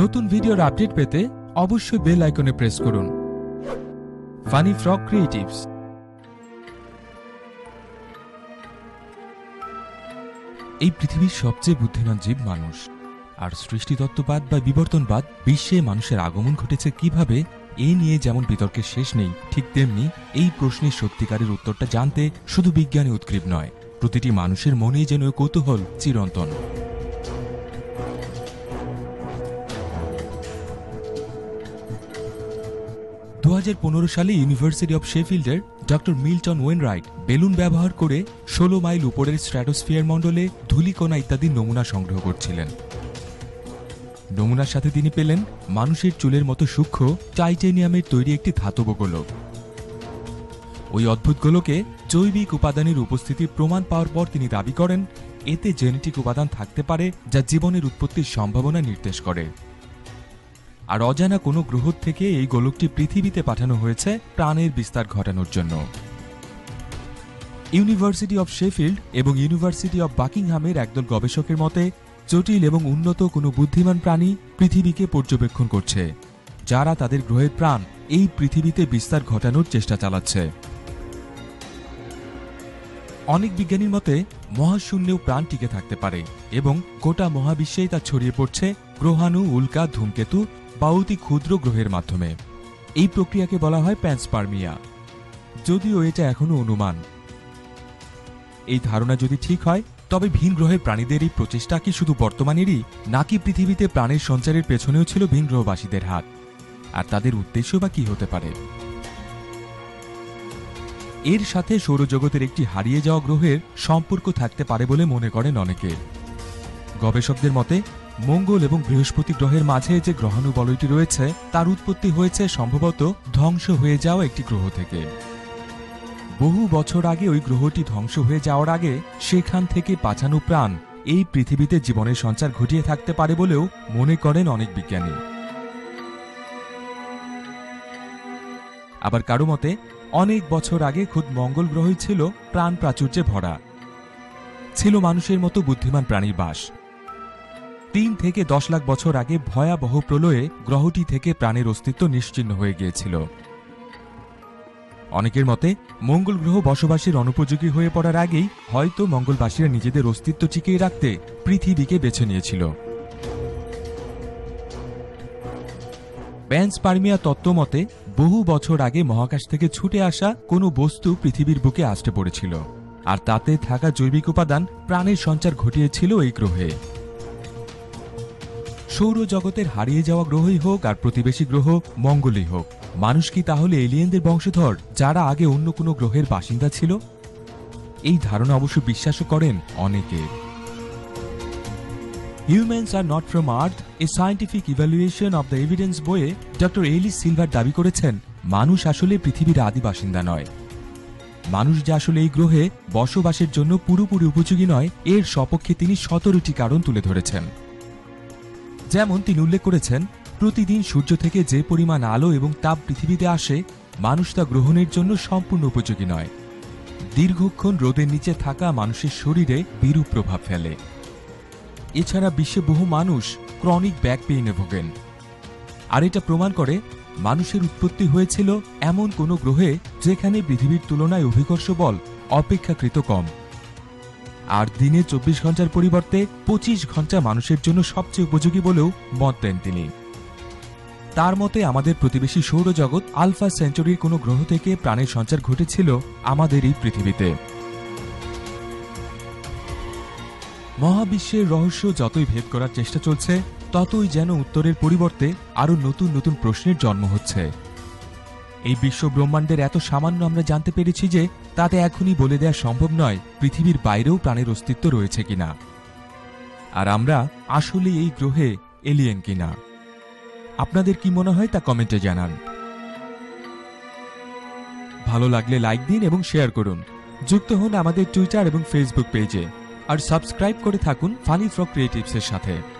নতুন ভিডিওর আপডেট পেতে অবশ্যই বেল আইকনে প্রেস করুন। Funny frock creatives. এই পৃথিবীর সবচেয়ে বুদ্ধিমান জীব মানুষ। আর সৃষ্টিতত্ত্ববাদ বা বিবর্তনবাদ বিশ্বে মানুষের আগমন ঘটেছে কীভাবে, এ নিয়ে যেমন বিতর্কের শেষ নেই, ঠিক তেমনি এই প্রশ্নের সত্যিকারের উত্তরটা জানতে শুধু বিজ্ঞানে উৎক্রীব নয়, প্রতিটি মানুষের মনেই যেন কৌতূহল চিরন্তন। দু সালে ইউনিভার্সিটি অব শেফিল্ডের ডক্টর মিল্টন ওয়েনরাইট বেলুন ব্যবহার করে ষোলো মাইল উপরের স্ট্র্যাটোস্ফিয়ার মণ্ডলে ধূলিকণা ইত্যাদি নমুনা সংগ্রহ করছিলেন। নমুনার সাথে তিনি পেলেন মানুষের চুলের মতো সূক্ষ্ম টাইটেনিয়ামের তৈরি একটি ধাতব গোলক। ওই অদ্ভুত গোলকে জৈবিক উপাদানের উপস্থিতি প্রমাণ পাওয়ার পর তিনি দাবি করেন, এতে জেনেটিক উপাদান থাকতে পারে যা জীবনের উৎপত্তির সম্ভাবনা নির্দেশ করে। আর অজানা কোনো গ্রহ থেকে এই গোলকটি পৃথিবীতে পাঠানো হয়েছে প্রাণের বিস্তার ঘটানোর জন্য। ইউনিভার্সিটি অব শেফিল্ড এবং ইউনিভার্সিটি অব বাকিংহামের একদল গবেষকের মতে, জটিল এবং উন্নত কোনো বুদ্ধিমান প্রাণী পৃথিবীকে পর্যবেক্ষণ করছে, যারা তাদের গ্রহের প্রাণ এই পৃথিবীতে বিস্তার ঘটানোর চেষ্টা চালাচ্ছে। অনেক বিজ্ঞানীর মতে, মহাশূন্যেও প্রাণ টিকে থাকতে পারে এবং গোটা মহাবিশ্বেই তা ছড়িয়ে পড়ছে গ্রহাণু, উল্কা, ধূমকেতু বা অতি ক্ষুদ্র গ্রহের মাধ্যমে। এই প্রক্রিয়াকে বলা হয় প্যান্সপার্মিয়া। যদিও এটা এখনও অনুমান। এই ধারণা যদি ঠিক হয়, তবে ভিন গ্রহের প্রাণীদের এই প্রচেষ্টা কি শুধু বর্তমানেরই, নাকি পৃথিবীতে প্রাণের সঞ্চারের পেছনেও ছিল ভিন গ্রহবাসীদের হাত? আর তাদের উদ্দেশ্য বা কি হতে পারে? এর সাথে সৌরজগতের একটি হারিয়ে যাওয়া গ্রহের সম্পর্ক থাকতে পারে বলে মনে করেন অনেকে। গবেষকদের মতে মঙ্গল এবং বৃহস্পতি গ্রহের মাঝে যে গ্রহাণু বলয়টি রয়েছে, তার উৎপত্তি হয়েছে সম্ভবত ধ্বংস হয়ে যাওয়া একটি গ্রহ থেকে। বহু বছর আগে ওই গ্রহটি ধ্বংস হয়ে যাওয়ার আগে সেখান থেকে পাচানো প্রাণ এই পৃথিবীতে জীবনের সঞ্চার ঘটিয়ে থাকতে পারে বলেও মনে করেন অনেক বিজ্ঞানী। আবার কারও মতে, অনেক বছর আগে খুদ মঙ্গল গ্রহই ছিল প্রাণ প্রাচুর্যে ভরা। ছিল মানুষের মতো বুদ্ধিমান প্রাণীর বাস। তিন থেকে দশ লাখ বছর আগে ভয়াবহ প্রলয়ে গ্রহটি থেকে প্রাণের অস্তিত্ব নিশ্চিহ্ন হয়ে গিয়েছিল। অনেকের মতে, মঙ্গল গ্রহ বসবাসের অনুপযোগী হয়ে পড়ার আগেই হয়তো মঙ্গলবাসীরা নিজেদের অস্তিত্ব টিকিয়ে রাখতে পৃথিবীকে বেছে নিয়েছিল। প্যান্সপার্মিয়া তত্ত্ব মতে, বহু বছর আগে মহাকাশ থেকে ছুটে আসা কোনো বস্তু পৃথিবীর বুকে আসতে পড়েছিল, আর তাতে থাকা জৈবিক উপাদান প্রাণের সঞ্চার ঘটিয়েছিল এই গ্রহে। সৌরজগতের হারিয়ে যাওয়া গ্রহই হোক আর প্রতিবেশী গ্রহ মঙ্গলই হোক। মানুষ কি তাহলে এলিয়েনদের বংশধর, যারা আগে অন্য কোনো গ্রহের বাসিন্দা ছিল? এই ধারণা অবশ্য বিশ্বাসও করেন অনেকে। Humans are not from earth a scientific evaluation of the evidence বইয়ে ডক্টর এলিস সিলভার দাবি করেছেন, মানুষ আসলে পৃথিবীর আদি বাসিন্দা নয়। মানুষ যে আসলে এই গ্রহে বসবাসের জন্য পুরোপুরি উপযোগী নয়, এর সপক্ষে তিনি সতেরোটি কারণ তুলে ধরেছেন। যেমন তিনি উল্লেখ করেছেন, প্রতিদিন সূর্য থেকে যে পরিমাণ আলো এবং তাপ পৃথিবীতে আসে, মানুষ তা গ্রহণের জন্য সম্পূর্ণ উপযোগী নয়। দীর্ঘক্ষণ রোদের নিচে থাকা মানুষের শরীরে বিরূপ প্রভাব ফেলে। এছাড়া বিশ্বে বহু মানুষ ক্রনিক ব্যাক পেইনে ভোগেন। আর এটা প্রমাণ করে, মানুষের উৎপত্তি হয়েছিল এমন কোনো গ্রহে যেখানে পৃথিবীর তুলনায় অভিকর্ষ বল অপেক্ষাকৃত কম। আর দিনে চব্বিশ ঘণ্টার পরিবর্তে পঁচিশ ঘণ্টা মানুষের জন্য সবচেয়ে উপযোগী বলেও মত দেন তিনি। তার মতে আমাদের প্রতিবেশী সৌরজগৎ আলফা সেঞ্চুরির কোনো গ্রহ থেকে প্রাণের সঞ্চার ঘটেছিল আমাদের এই পৃথিবীতে। মহাবিশ্বের রহস্য যতই ভেদ করার চেষ্টা চলছে, ততই যেন উত্তরের পরিবর্তে আরও নতুন নতুন প্রশ্নের জন্ম হচ্ছে। এই বিশ্ব ব্রহ্মাণ্ডের এত সামান্য আমরা জানতে পেরেছি যে তাতে এখনই বলে দেওয়া সম্ভব নয় পৃথিবীর বাইরেও প্রাণের অস্তিত্ব রয়েছে কিনা। আর আমরা আসলে এই গ্রহে এলিয়েন কিনা। আপনাদের কি মনে হয় তা কমেন্টে জানান। ভালো লাগলে লাইক দিন এবং শেয়ার করুন। যুক্ত হন আমাদের টুইটার এবং ফেসবুক পেজে। আর সাবস্ক্রাইব করে থাকুন ফানি ফ্রক ক্রিয়েটিভসের সাথে।